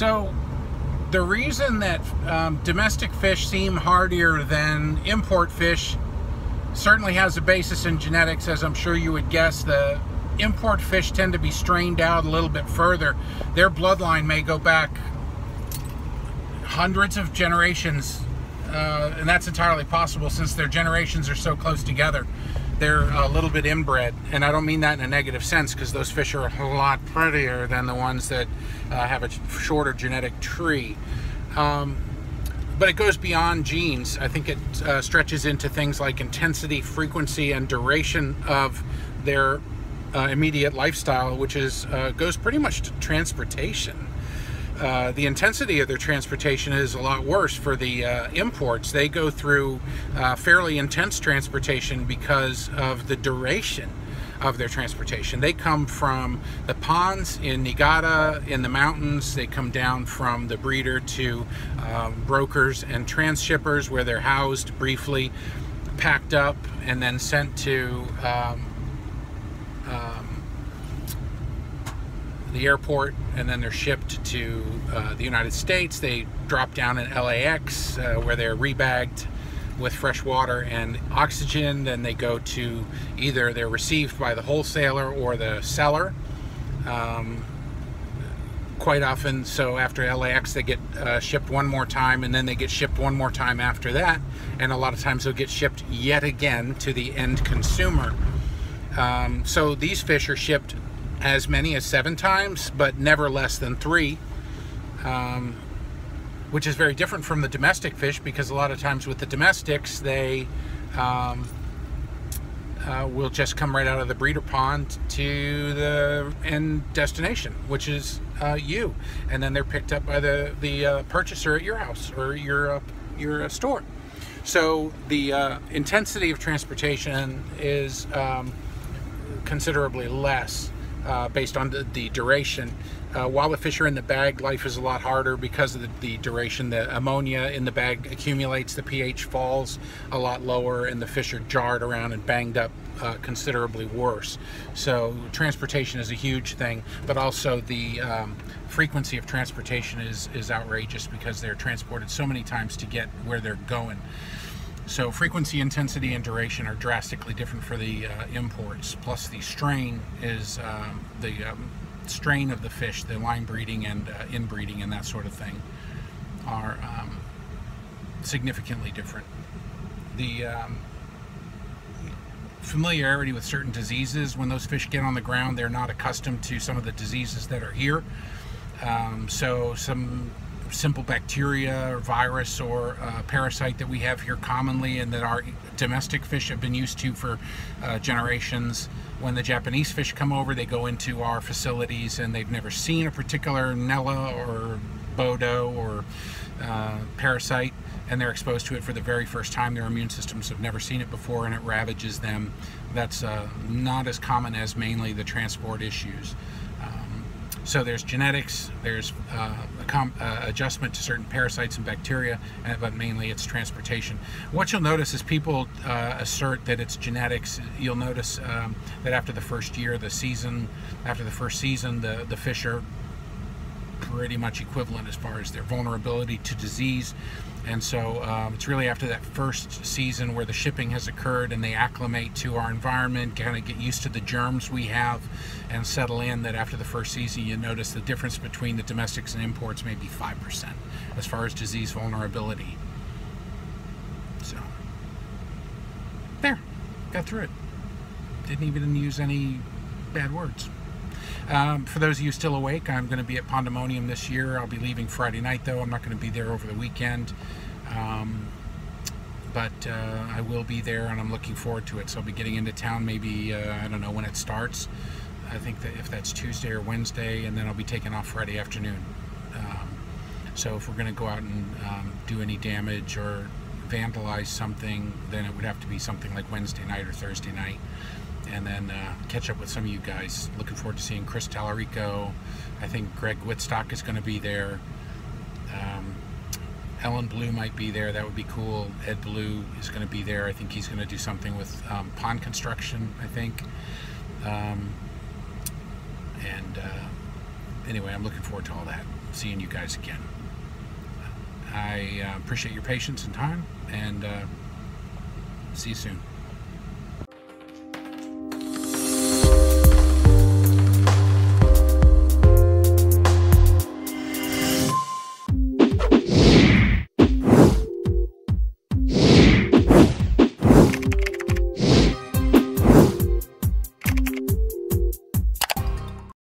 So, the reason that um, domestic fish seem hardier than import fish certainly has a basis in genetics, as I'm sure you would guess. The import fish tend to be strained out a little bit further. Their bloodline may go back hundreds of generations, uh, and that's entirely possible since their generations are so close together. They're a little bit inbred, and I don't mean that in a negative sense because those fish are a lot prettier than the ones that uh, have a shorter genetic tree. Um, but it goes beyond genes. I think it uh, stretches into things like intensity, frequency, and duration of their uh, immediate lifestyle, which is uh, goes pretty much to transportation. Uh, the intensity of their transportation is a lot worse for the uh, imports. They go through uh, fairly intense transportation because of the duration of their transportation. They come from the ponds in Niigata in the mountains. They come down from the breeder to um, brokers and transshippers where they're housed briefly, packed up, and then sent to um, um, the airport and then they're shipped to uh, the United States. They drop down in LAX uh, where they're rebagged with fresh water and oxygen. Then they go to either they're received by the wholesaler or the seller. Um, quite often, so after LAX, they get uh, shipped one more time and then they get shipped one more time after that. And a lot of times they'll get shipped yet again to the end consumer. Um, so these fish are shipped as many as seven times, but never less than three. Um, which is very different from the domestic fish because a lot of times with the domestics they um, uh, will just come right out of the breeder pond to the end destination, which is uh, you, and then they're picked up by the the uh, purchaser at your house or your uh, your uh, store. So the uh, intensity of transportation is um, considerably less based on the, the duration uh, while the fish are in the bag, life is a lot harder because of the, the, duration. The ammonia in the bag accumulates, the pH falls a lot lower, and the fish are jarred around and banged up uh, considerably worse. So transportation is a huge thing, but also the um, frequency of transportation is, is outrageous because they're transported so many times to get where they're going. So frequency, intensity, and duration are drastically different for the uh, imports. Plus the strain is um, the um, strain of the fish, the line breeding and uh, inbreeding and that sort of thing, are um, significantly different. The um, familiarity with certain diseases, when those fish get on the ground, they're not accustomed to some of the diseases that are here. Um, so some simple bacteria or virus or uh, parasite that we have here commonly and that our domestic fish have been used to for uh, generations. When the Japanese fish come over, they go into our facilities and they've never seen a particular Nella or Bodo or uh, parasite and they're exposed to it for the very first time. Their immune systems have never seen it before and it ravages them. That's uh, not as common as mainly the transport issues. So there's genetics, there's uh, uh, adjustment to certain parasites and bacteria, but mainly it's transportation. What you'll notice is people uh, assert that it's genetics. You'll notice um, that after the first year, the season, after the first season, the, the fish are pretty much equivalent as far as their vulnerability to disease. And so um, it's really after that first season where the shipping has occurred and they acclimate to our environment, kind of get used to the germs we have and settle in that after the first season you notice the difference between the domestics and imports may be 5% as far as disease vulnerability. So, there, got through it. Didn't even use any bad words. Um, for those of you still awake, I'm going to be at Pondemonium this year. I'll be leaving Friday night, though. I'm not going to be there over the weekend. Um, but uh, I will be there, and I'm looking forward to it. So I'll be getting into town maybe, uh, I don't know when it starts. I think that if that's Tuesday or Wednesday, and then I'll be taking off Friday afternoon. Um, so if we're going to go out and um, do any damage or vandalize something, then it would have to be something like Wednesday night or Thursday night and then uh, catch up with some of you guys. Looking forward to seeing Chris Talarico. I think Greg Whitstock is going to be there. Um, Ellen Blue might be there. That would be cool. Ed Blue is going to be there. I think he's going to do something with um, pond construction, I think. Um, and uh, anyway, I'm looking forward to all that. seeing you guys again. I uh, appreciate your patience and time, and uh, see you soon.